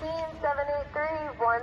16783